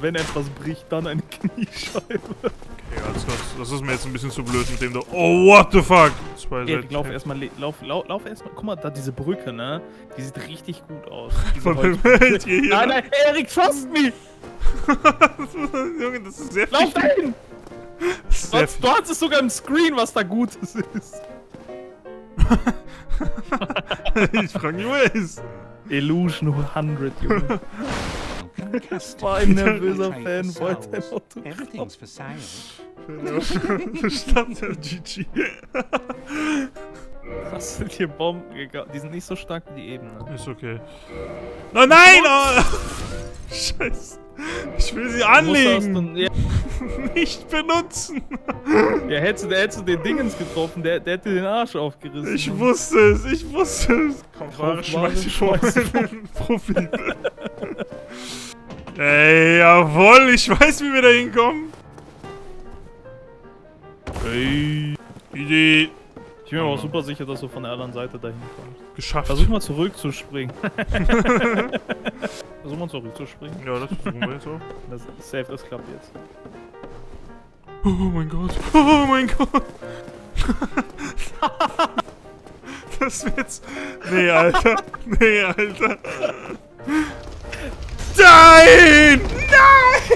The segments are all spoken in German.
wenn etwas bricht, dann eine Kniescheibe. Okay, alles klar. Das ist mir jetzt ein bisschen zu blöd mit dem da. Oh, what the fuck? Zwei Erik, lauf erstmal, lauf, lauf, lauf erstmal. Guck mal, da diese Brücke, ne? Die sieht richtig gut aus. Von hält ihr hier? Nein, nein, Erik, trust me! Junge, das ist sehr Lauf viel. dahin! Das ist sehr Du, du hast es sogar im Screen, was da Gutes ist. viel. ich frage er ist. Illusion 100, Junge. Das war ein nervöser Fan, wollte ein Autogramm. Everything's for sale. Verstand der GG. Hast du dir Bomben gegeben? Die sind nicht so stark wie die eben, ne? Ist okay. Nein, nein! Oh. Scheiße. Ich will sie Du musst aus anlegen. Ja, Nicht benutzen. ja hättest, du, hättest du den Dingens getroffen, der, der hätte den Arsch aufgerissen. Ich wusste es, ich wusste es. Kaufware, Ware, schmeiß sie vor meinen Profit. Ey, jawohl, ich weiß, wie wir da hinkommen. Hey. Idee. Ich bin mir auch super sicher, dass du von der anderen Seite dahin kommst. Geschafft. Versuch mal zurückzuspringen. Versuch mal zurückzuspringen. ja, das versuchen wir jetzt auch. Das ist safe, das klappt jetzt. Oh mein Gott. Oh mein Gott. Das wird's. Nee, Alter. Nee, Alter. Nein! Nein!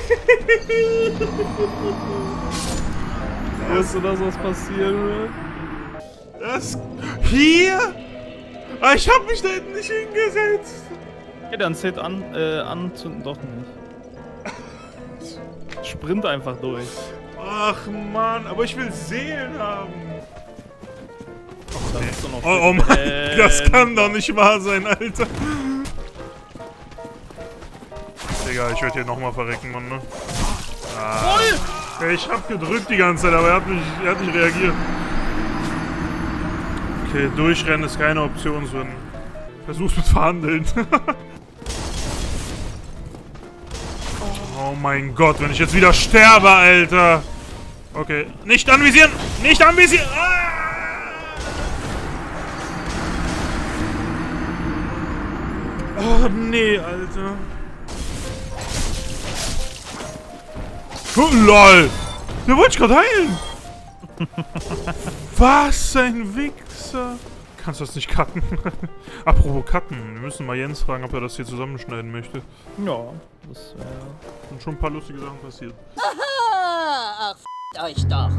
Weißt du das, was passieren wird? Das. Hier? Ah, ich hab mich da hinten nicht hingesetzt. Ja, dann zählt an, äh, anzünden doch nicht. Sprint einfach durch. Ach Mann, aber ich will Seelen haben. Doch noch Oh, oh Äh, das kann doch nicht wahr sein, Alter. Digga, ich werde hier nochmal verrecken, Mann, ne? Ah. Ich hab gedrückt die ganze Zeit, aber er hat, mich, er hat nicht reagiert. Okay, durchrennen ist keine Option, Sven. Versuch's mit Verhandeln. oh mein Gott, wenn ich jetzt wieder sterbe, Alter. Okay, nicht anvisieren! Nicht anvisieren! Ah! Oh nee, Alter. Oh, lol! Der wollte ich gerade heilen! Was ein Wichser! Kannst du das nicht cutten? Apropos cutten, wir müssen mal Jens fragen, ob er das hier zusammenschneiden möchte. Ja, das äh, Sind schon ein paar lustige Sachen passiert. Ach, f***t euch doch.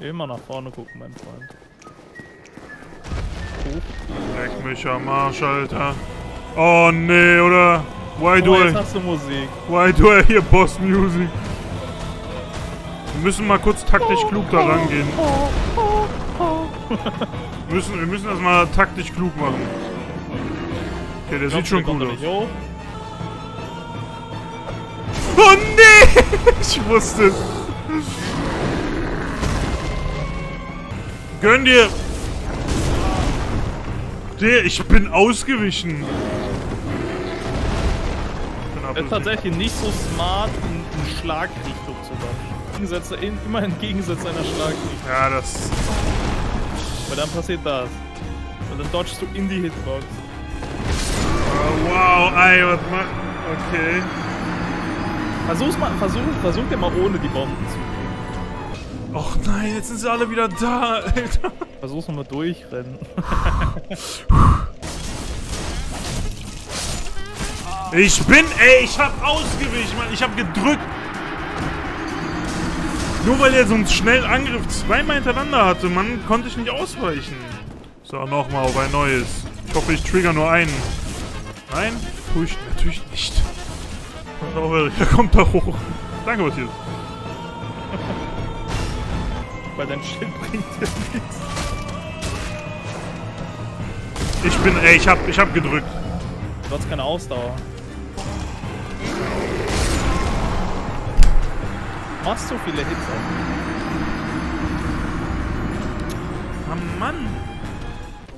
immer nach vorne gucken, mein Freund. Leck mich am Arsch, Alter. Oh nee, oder? Why do Oh, I... jetzt hast du Musik. Why do I hear Boss Music? Wir müssen mal kurz taktisch klug da rangehen. Wir müssen, wir müssen das mal taktisch klug machen. Okay, der sieht schon er aus. Oh nee! Ich wusste es. Gönn dir! Der, ich bin ausgewichen. Er ist tatsächlich nicht so smart, in, in Schlagrichtung zu dodgen. Gegensätze, in, immer im Gegensatz einer Schlagrichtung. Ja, das. Weil dann passiert das. Und dann dodgst du in die Hitbox. Oh, wow, ey, was macht. Okay. Versuch's mal, versuch, versuch dir mal ohne die Bomben zu. Och nein, jetzt sind sie alle wieder da, Alter. Versuch's mal durchrennen. Ich bin, ey, ich hab ausgewichen, Mann. Ich hab gedrückt. Nur weil er so einen schnellen Angriff zweimal hintereinander hatte, Mann, konnte ich nicht ausweichen. So, nochmal auf ein neues. Ich hoffe, ich trigger nur einen. Nein? Tue ich natürlich nicht. Oh, er kommt da hoch. Danke, Matthias. Weil dein Schild bringt dir nichts. Ich bin, ey, ich hab, ich hab gedrückt. Du hast keine Ausdauer. Machst so viele Hits auf. Ah, Mann.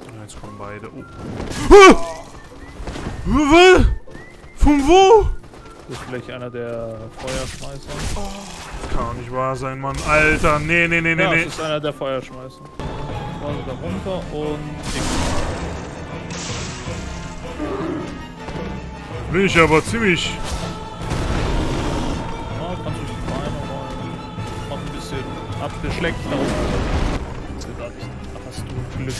Ah, Jetzt kommen beide. Oh. Ah! Was? Von wo? Das ist vielleicht einer der Feuerschmeißer. Kann doch nicht wahr sein, Mann. Alter, nee, nee, nee, nee, ja, nee. das ist einer der Feuerschmeißer. Vorne da runter und. Bin ich aber ziemlich. Dich da. Ach, hast du Glück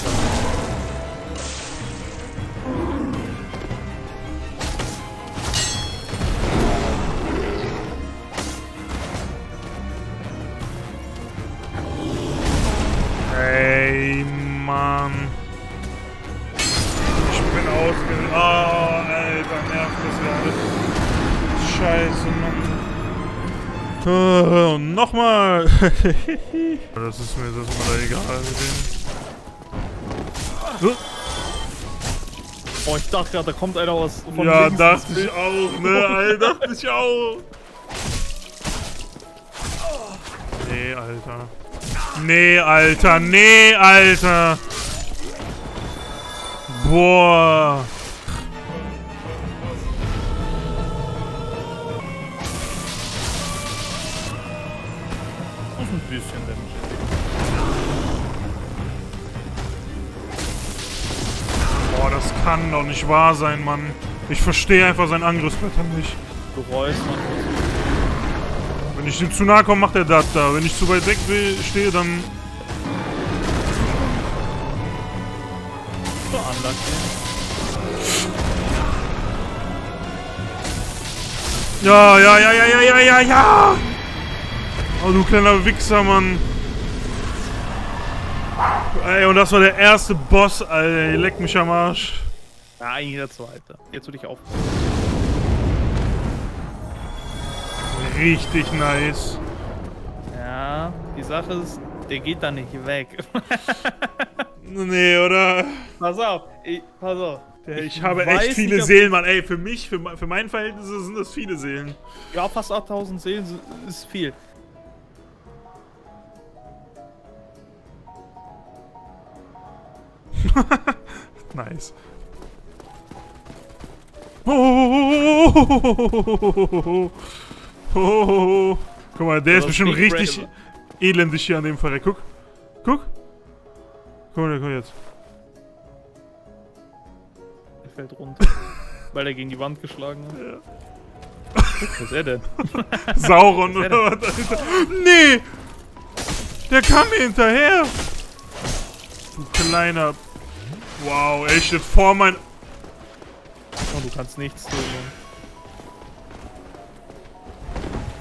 das ist mir das ist da egal mit denen. Oh, ich dachte gerade, da kommt einer aus Ja, links dachte ich auch, ne? Alter, dachte ich auch. Nee, Alter. Nee, Alter, nee, Alter. Boah. Das kann doch nicht wahr sein, Mann. Ich verstehe einfach sein Angriffspattern nicht. Geräusch, man. Wenn ich ihm zu nahe komme, macht er das da. Wenn ich zu weit weg will, stehe, dann... So unlucky. Ja, ja, ja, ja, ja, ja, ja, ja! Oh, du kleiner Wichser, Mann. Ey, und das war der erste Boss, Alter. Leck mich am Arsch. Ja, eigentlich der zweite. Jetzt würde ich auf. Richtig nice. Ja, die Sache ist, der geht da nicht weg. Nee, oder? pass auf, ich, pass auf. Ich, habe weiß echt viele nicht, Seelen, Mann. Ey, für mich, für, für meine Verhältnisse sind das viele Seelen. Ja, fast 8000 Seelen ist viel. Nice. Oh, Guck mal, der ist bestimmt richtig elendig hier an dem Fall. Guck. Guck. Guck mal, guck jetzt. Der fällt runter. weil er gegen die Wand geschlagen hat. Was ist er denn? Sauron Was oder was? Nee! Der kam mir hinterher! Du kleiner. Wow, ey, steht vor mein. Oh, du kannst nichts tun, Mann.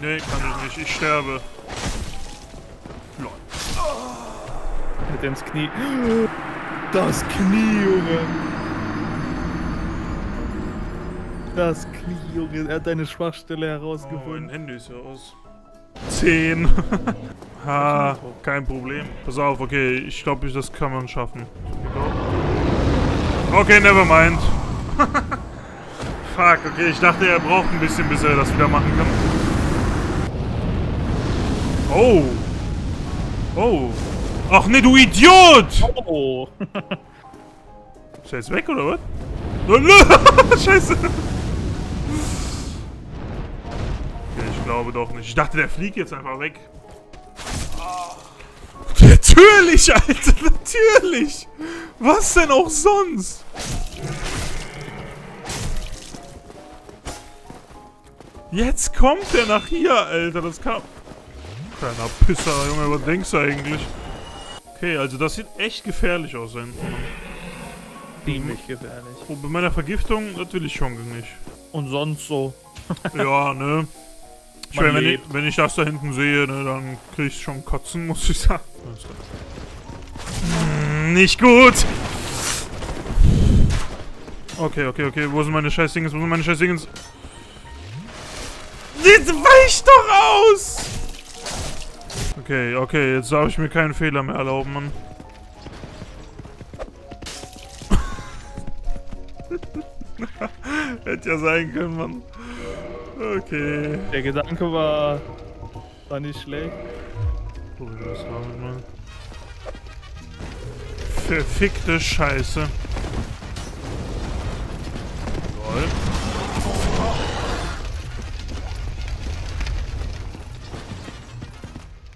Nee, kann ich nicht. Ich sterbe. Lol. Mit ins Knie. Das Knie, Junge. Das Knie, Junge. Er hat deine Schwachstelle Oh, mein herausgefunden. Handy ist ja aus. 10. ha, kein Problem. Pass auf, okay, ich glaube, das kann man schaffen. Okay, never mind. Fuck, okay, ich dachte, er braucht ein bisschen, bis er das wieder machen kann. Oh. Oh. Ach nee, du Idiot! Oh. Ist er jetzt weg, oder was? Nö. Scheiße. Okay, ich glaube doch nicht. Ich dachte, der fliegt jetzt einfach weg. Natürlich, Alter, natürlich. Was denn auch sonst? Jetzt kommt er nach hier, Alter. Das kann... Kleiner Pisser, Junge, was denkst du eigentlich? Okay, also das sieht echt gefährlich aus. Ziemlich gefährlich. Oh, bei meiner Vergiftung, das will ich schon nicht. Und sonst so. Ja, ne? Ich meine, wenn ich, wenn ich das da hinten sehe, ne, dann krieg ich schon Kotzen, muss ich sagen. Hm, Nicht gut! Okay, okay, okay. Wo sind meine scheiß Dingens? Wo sind meine scheiß Dingens? Jetzt weich doch aus! Okay, okay, jetzt darf ich mir keinen Fehler mehr erlauben, Mann. Hätte ja sein können, Mann. Okay. Der Gedanke war. war nicht schlecht. Probieren wir das damit mal. Verfickte Scheiße. Lol.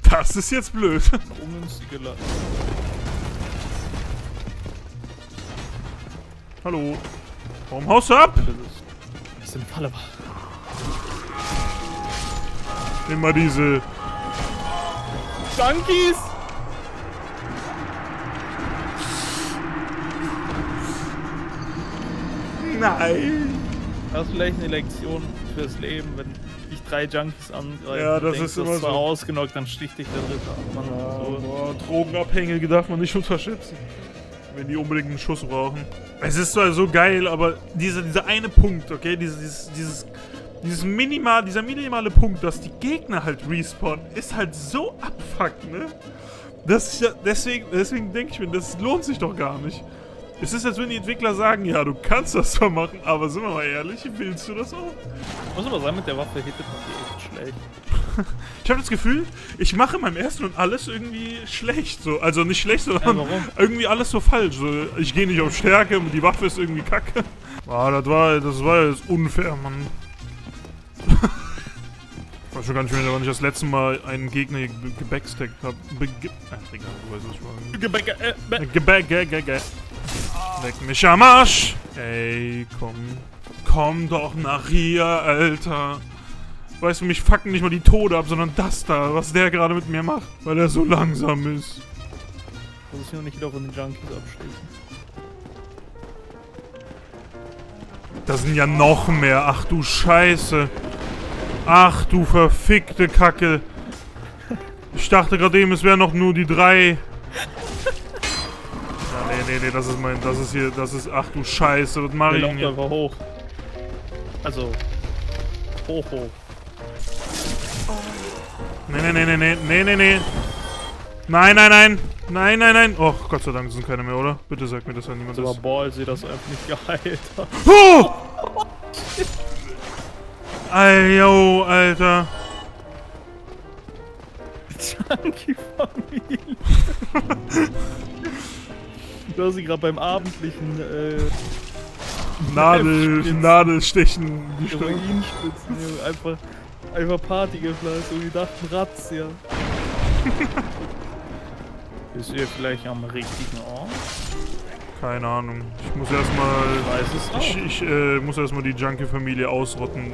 Das ist jetzt blöd. Ungünstige La Hallo. Warum haust du ab? Das ist. Ein Falle. Immer diese. Junkies! Nein! Das ist vielleicht eine Lektion fürs Leben, wenn dich drei Junkies angreifen. Ja, das denkst, ist immer so. ausgenockt, dann sticht dich der dritte ab. Mann, so. Boah, Drogenabhängige darf man nicht unterschätzen. Wenn die unbedingt einen Schuss brauchen. Es ist zwar so geil, aber dieser, dieser eine Punkt, okay, dieses, dieses, dieses, dieses minimal, dieser minimale Punkt, dass die Gegner halt respawnen, ist halt so abfuck, ne? Das ist ja, deswegen, deswegen denke ich mir, das lohnt sich doch gar nicht. Es ist, als wenn die Entwickler sagen, ja, du kannst das zwar machen, aber sind wir mal ehrlich, willst du das auch? Muss aber sagen, mit der Waffe hittet man die echt schlecht. Ich habe das Gefühl, ich mache in meinem ersten und alles irgendwie schlecht. So. Also nicht schlecht, sondern Ja, irgendwie alles so falsch. So, ich gehe nicht auf Stärke, die Waffe ist irgendwie kacke. Ah, das war, das war jetzt unfair, Mann. Ich weiß schon gar nicht mehr, wann ich das letzte Mal einen Gegner ge gebackstackt habe. Be ge Ach, egal, du weißt, was ich meine. Gebäcke, äh, be- Gebäck, ge ge ge Leck mich am Arsch! Ey, komm. Komm doch nach hier, Alter. Weißt du, mich fucken nicht mal die Tode ab, sondern das da, was der gerade mit mir macht. Weil er so langsam ist. Muss ich noch nicht wieder von den Junkies abschließen. Da sind ja noch mehr. Ach du Scheiße. Ach du verfickte Kacke. Ich dachte gerade eben, es wären noch nur die drei. Ja, nee, nee, nee, das ist mein, das ist hier, das ist, ach du Scheiße, was mache ich denn hier? einfach hoch. Also, hoch, hoch. Nee, nee, nee, nee, nee, nee, nee, nee. Nein, nein, nein. Nein, nein, nein. Oh, Gott sei Dank sind keine mehr, oder? Bitte sag mir, dass da niemand Aber ist. Ballsy, das einfach nicht geheilt hat. Oh! Ey, yo, Alter. Junkie-Familie. du hast sie gerade beim abendlichen äh, Nadel. Nadelstechen. Heroinspitzen, Junge. Einfach, einfach Party geflasht und die dachten Ratz, ja. Ist ihr vielleicht am richtigen Ort? Keine Ahnung. Ich muss erstmal. Weiß es auch. Ich, ich äh, muss erstmal die Junkie-Familie ausrotten.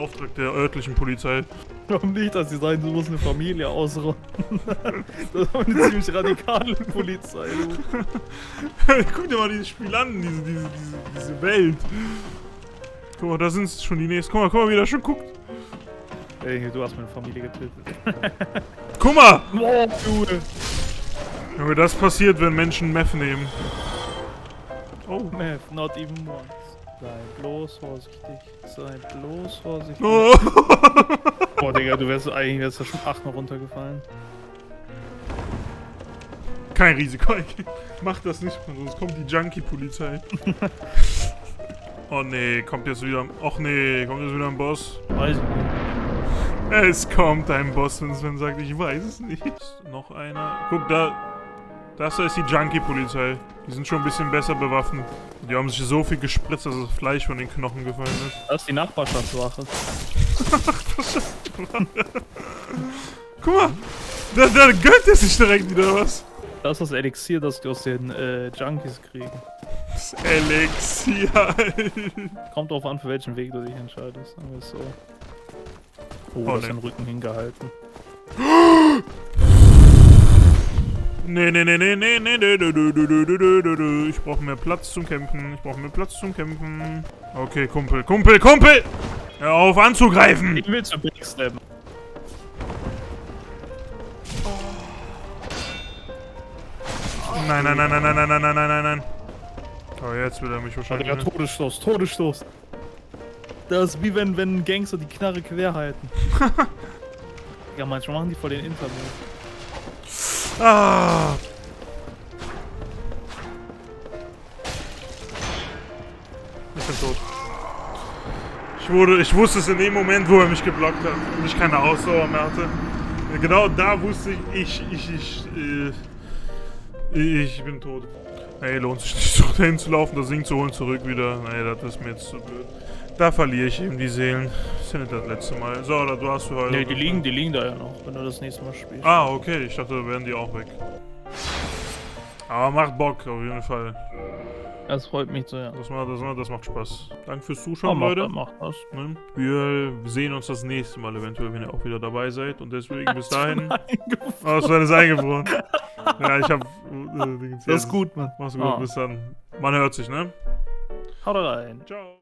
Auftrag der örtlichen Polizei. Warum nicht, dass sie sagen, du musst eine Familie ausrotten? das ist eine ziemlich radikale Polizei. Guck dir mal dieses Spiel an, diese, diese, diese, diese Welt. Guck mal, da sind schon die nächsten. Guck mal, guck mal, wie der schon guckt. Ey, du hast meine Familie getötet. Guck mal! Boah, Junge. Junge, das passiert, wenn Menschen Meth nehmen. Oh. Meth, not even once. Sei bloß vorsichtig. Sei bloß vorsichtig. oh. Boah, Digga, du wärst eigentlich wärst du schon achtmal runtergefallen. Kein Risiko. Mach das nicht, sonst kommt die Junkie-Polizei. oh nee, kommt jetzt wieder. Och nee, kommt jetzt wieder ein Boss. Weiß ich nicht. Es kommt ein Boss, wenn Sven sagt, ich weiß es nicht. Noch einer. Guck, da. Das da ist die Junkie-Polizei. Die sind schon ein bisschen besser bewaffnet. Die haben sich so viel gespritzt, dass das Fleisch von den Knochen gefallen ist. Das ist die Nachbarschaftswache. Guck mal! Da, da gönnt er sich direkt wieder was. Das ist das Elixier, das die aus den äh, Junkies kriegen. Das Elixier, Alter. Kommt drauf an, für welchen Weg du dich entscheidest. Sagen wir es so. Oh, Oh, das ist den Rücken hingehalten. Nee, nee, nee, nee, nee, nee, nee, nee, nee, nee, nee, nee, nee, nee, nee. Ich brauche mehr Platz zum Kämpfen. Ich brauche mehr Platz zum Kämpfen. Okay, Kumpel, Kumpel, Kumpel! Hör auf anzugreifen! Ich will zu Big Step. Nein, nein, nein, nein, nein, nein, nein, nein, nein, nein, nein. Oh, jetzt will er mich Oh, wahrscheinlich. Digga, ne? Todesstoß, Todesstoß. Das ist wie wenn, wenn Gangster die Knarre quer halten. ja, manchmal machen die vor den Internet. Ah! Ich bin tot. Ich wurde, ich wusste es in dem Moment, wo er mich geblockt hat und ich keine Ausdauer mehr hatte. Genau da wusste ich, ich, ich, ich, äh, ich bin tot. Ey, lohnt sich nicht zurück dahin zu laufen, das Ding zu holen, zurück wieder. Nee, das ist mir jetzt zu blöd. Da verliere ich eben die Seelen. Ja nicht das letzte Mal. So, oder du hast du halt. Ne, die liegen, die liegen da ja noch, wenn du das nächste Mal spielst. Ah, okay. Ich dachte, da wären die auch weg. Aber macht Bock, auf jeden Fall. Das freut mich so, ja. Das macht, das, das macht Spaß. Danke fürs Oh, Zuschauen, macht, Leute. macht das. Ne? Wir sehen uns das nächste Mal eventuell, wenn ihr auch wieder dabei seid. Und deswegen bis dahin. Oh, Sven ist eingefroren. ja, ich hab. Äh, Das ist gut, Mann. Mach's gut, Ah. bis dann. Man hört sich, ne? Haut rein. Ciao.